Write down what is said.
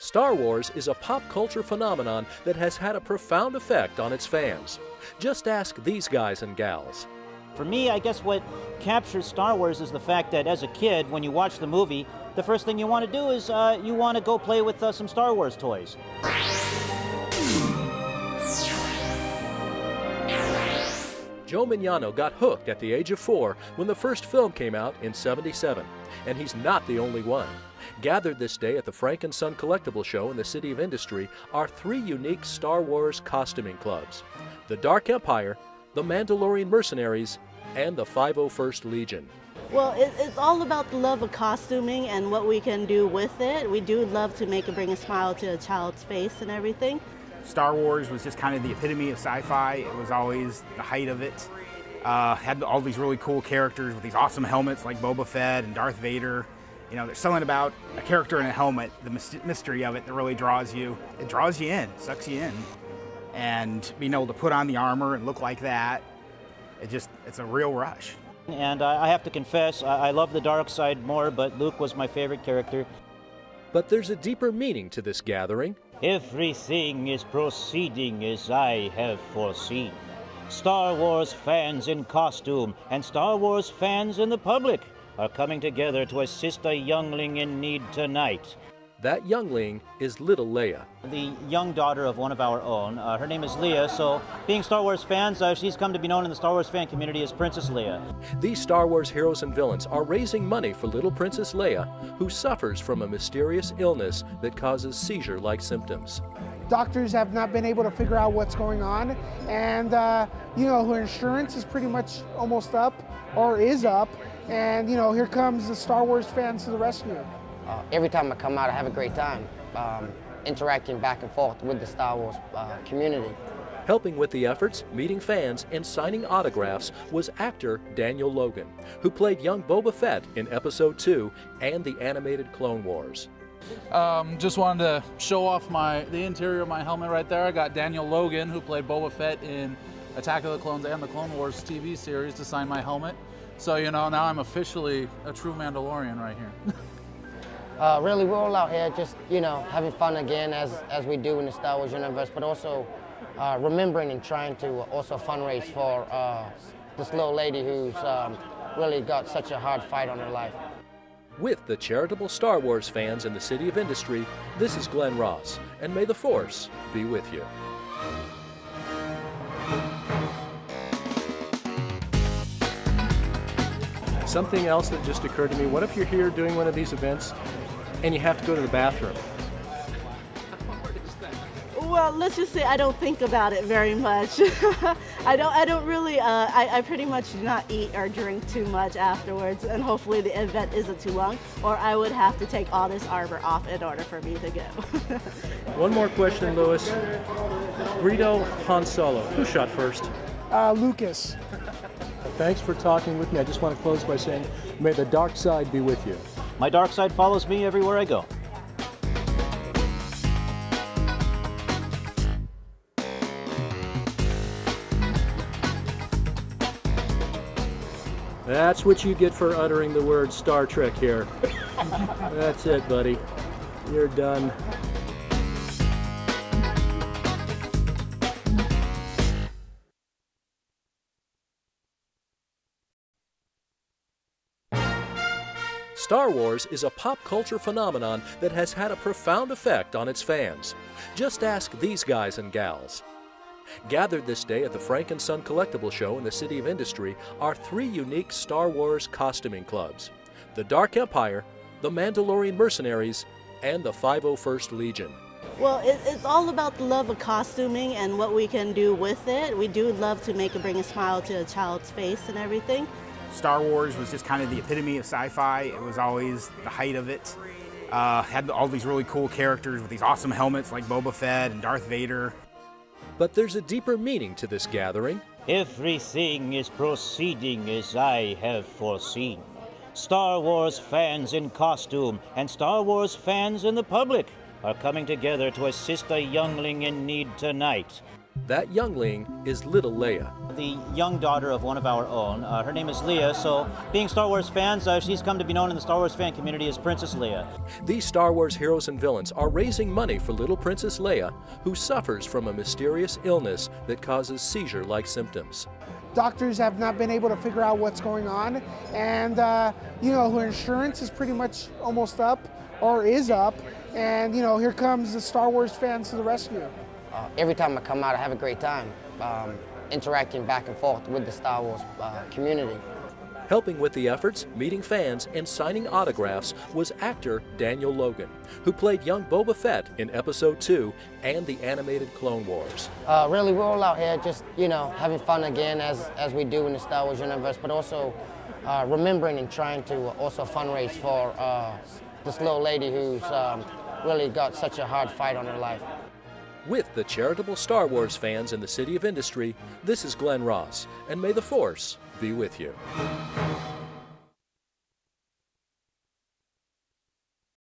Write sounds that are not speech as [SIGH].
Star Wars is a pop culture phenomenon that has had a profound effect on its fans. Just ask these guys and gals. For me, I guess what captures Star Wars is the fact that as a kid, when you watch the movie, the first thing you want to do is uh, you want to go play with uh, some Star Wars toys. Joe Mignano got hooked at the age of four when the first film came out in 77, and he's not the only one. Gathered this day at the Frank and Son Collectible Show in the City of Industry are three unique Star Wars costuming clubs the Dark Empire, the Mandalorian Mercenaries, and the 501st Legion. Well, it, it's all about the love of costuming and what we can do with it. We do love to make it bring a smile to a child's face and everything. Star Wars was just kind of the epitome of sci-fi. It was always the height of it. Uh, had all these really cool characters with these awesome helmets like Boba Fett and Darth Vader. You know, there's something about a character in a helmet, the mystery of it that really draws you. It draws you in, sucks you in. And being able to put on the armor and look like that, it just, it's a real rush. And I have to confess, I love the dark side more, but Luke was my favorite character. But there's a deeper meaning to this gathering. Everything is proceeding as I have foreseen. Star Wars fans in costume and Star Wars fans in the public are coming together to assist a youngling in need tonight. That youngling is little Leia. The young daughter of one of our own. Uh, her name is Leia, so being Star Wars fans, uh, she's come to be known in the Star Wars fan community as Princess Leia. These Star Wars heroes and villains are raising money for little Princess Leia, who suffers from a mysterious illness that causes seizure like symptoms. Doctors have not been able to figure out what's going on, and uh, you know, her insurance is pretty much almost up or is up, and you know, here comes the Star Wars fans to the rescue. Uh, every time I come out, I have a great time um, interacting back and forth with the Star Wars uh, community. Helping with the efforts, meeting fans, and signing autographs was actor Daniel Logan, who played young Boba Fett in Episode 2 and the animated Clone Wars. Um, just wanted to show off my the interior of my helmet right there. I got Daniel Logan, who played Boba Fett in Attack of the Clones and the Clone Wars TV series, to sign my helmet. So, you know, now I'm officially a true Mandalorian right here. [LAUGHS] Uh, really, we're all out here just, you know, having fun again as, as we do in the Star Wars universe, but also uh, remembering and trying to also fundraise for uh, this little lady who's um, really got such a hard fight on her life. With the charitable Star Wars fans in the City of Industry, this is Glenn Ross, and may the Force be with you. Something else that just occurred to me, what if you're here doing one of these events and you have to go to the bathroom? Well, let's just say I don't think about it very much. [LAUGHS] I don't. I don't really. Uh, I, I pretty much do not eat or drink too much afterwards, and hopefully the event isn't too long, or I would have to take all this armor off in order for me to go. [LAUGHS] One more question, Lewis. Greedo, Han Solo, who shot first? Uh, Lucas. Thanks for talking with me. I just want to close by saying, may the dark side be with you. My dark side follows me everywhere I go. That's what you get for uttering the word Star Trek here. [LAUGHS] That's it, buddy. You're done. Star Wars is a pop culture phenomenon that has had a profound effect on its fans. Just ask these guys and gals. Gathered this day at the Frank and Son Collectible Show in the City of Industry are three unique Star Wars costuming clubs the Dark Empire, the Mandalorian Mercenaries, and the 501st Legion. Well, it, it's all about the love of costuming and what we can do with it. We do love to make it bring a smile to a child's face and everything. Star Wars was just kind of the epitome of sci-fi. It was always the height of it. Uh, had all these really cool characters with these awesome helmets like Boba Fett and Darth Vader. But there's a deeper meaning to this gathering. Everything is proceeding as I have foreseen. Star Wars fans in costume and Star Wars fans in the public are coming together to assist a youngling in need tonight. That youngling is little Leia. The young daughter of one of our own. Uh, her name is Leia, so being Star Wars fans, uh, she's come to be known in the Star Wars fan community as Princess Leia. These Star Wars heroes and villains are raising money for little Princess Leia, who suffers from a mysterious illness that causes seizure like symptoms. Doctors have not been able to figure out what's going on, and uh, you know, her insurance is pretty much almost up or is up, and you know, here comes the Star Wars fans to the rescue. Uh, every time I come out, I have a great time um, interacting back and forth with the Star Wars uh, community. Helping with the efforts, meeting fans, and signing autographs was actor Daniel Logan, who played young Boba Fett in Episode 2 and the animated Clone Wars. Uh, really, we're all out here just, you know, having fun again as, as we do in the Star Wars universe, but also uh, remembering and trying to also fundraise for uh, this little lady who's um, really got such a hard fight on her life. With the charitable Star Wars fans in the City of Industry, this is Glenn Ross, and may the Force be with you.